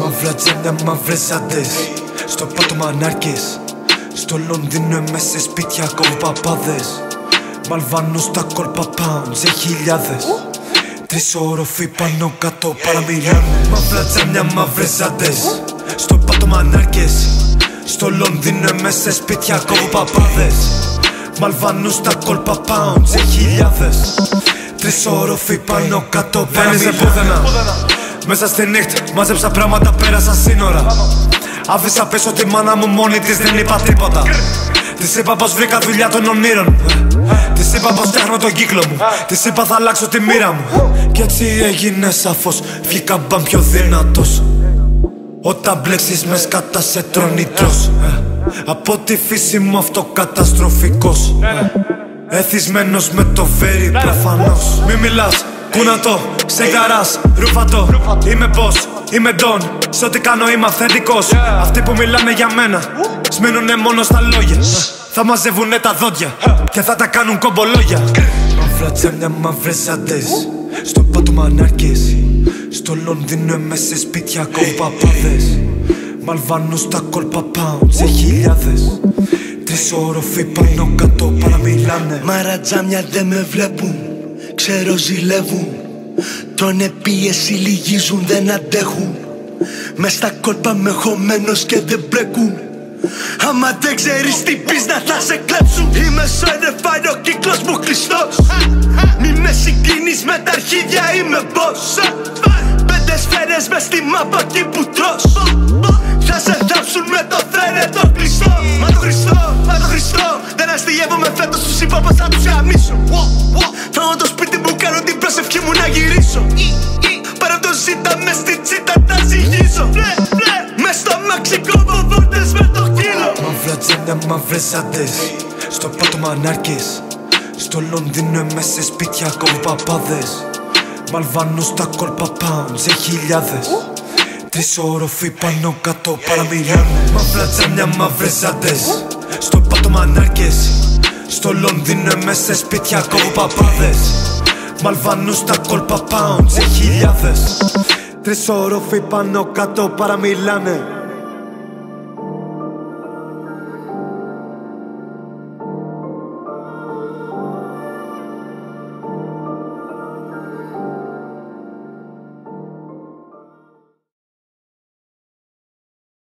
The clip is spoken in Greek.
Μαύρα τζάμια, μαύρες άντες Στο πάτωμα ανάρκες. Στο Λονδίνο είμαι σε σπίτια κόβω παπάδες. Μαλβάνου στα κόλπα pounds σε χιλιάδες. Τρεις όροφοι πάνω κάτω παραμιλιάνε Μαύρα τζάμια, μαύρες άντες Στο πάτωμα ανάρκες. Στο Λονδίνο είμαι σε σπίτια κόβω παπάδες. Μαλβάνου στα κόλπα pounds σε χιλιάδες. Τρεις όροφοι πάνω κάτω παραμιλιάνε πουθενά μέσα στη νύχτα μάζεψα πράγματα, πέρασα σύνορα. Άφησα πίσω τη μάνα μου μόνη της, δεν είπα τίποτα. Της είπα πως βρήκα δουλειά των ονείρων μου. Της είπα πως φτιάχνω τον κύκλο μου. Της είπα θα αλλάξω τη μοίρα μου. Κι έτσι έγινε σαφώς, βγήκα μπαμ πιο δυνατός. Όταν μπλέξεις μες σκάτα σε τρώνει τρως Από τη φύση μου αυτοκαταστροφικός Εθισμένος με το βέρι προφανώς Μη μιλάς, το, σε γαράς, ρούφατο. Είμαι boss, είμαι don, σε ό,τι κάνω είμαι αυθεντικός. Αυτοί που μιλάνε για μένα, σμίνουνε μόνο στα λόγια. Θα μαζεύουνε τα δόντια και θα τα κάνουν κομπολόγια. Μαύρα τσάμια, μαύρες αντές Στο πάτωμα ανάρκες. Στο Λονδίνο είμαι σε σπίτια κομπαπάδες Μαλβάνου στα κόλπα pounds σε χιλιάδες. Τρεις όροφοι πάνω κάτω παραμιλάνε. Μαρατζάμια δεν με βλέπουν ξέρω ζηλεύουν. Τον επίεση λυγίζουν δεν αντέχουν. Μες στα κόλπα με χωμένος και δεν μπλέκουν. Άμα δεν ξέρεις τι πεις να θα σε κλέψουν. Είμαι σαν νεφάρι ο κύκλος μου κλειστός. Μη με συγκρίνεις με τα αρχίδια είμαι boss. Πέντε σφαίρες μες στη μάπα εκεί που τρως. Θα σε θάψουν με το το κλειστό. Μα το Χριστό, μα το Χριστό. Δεν αστειεύομαι φέτος τους είπα πως θα τους γαμίσω Φάω το σπίτι μου κάνω την προσευχή μου να γυρίσω. Πάρω το ζήτα μες στη τσίτα τα ζυγίζω Μες στο μάξι κόβω βόλτες με το κύλο Μαύρα τζένια, μαύρες άντες Στο πάτωμα ανάρκες. Στο Λονδίνο είμαι σε σπίτια κόβω παπάδες. Μαλβάνου στα κόλπα pounds σε χιλιάδες. Τρεις όροφοι πάνω κάτω παραμιλάνε Μαύρα τζάμια, μαύρες άντες Στο πάτωμα ανάρκες Στο Λονδίνο είμαι σε σπίτια κόβω παπάδες. Μαλβάνου στα κόλπα pounds σε χιλιάδες. Τρεις όροφοι πάνω κάτω παραμιλάνε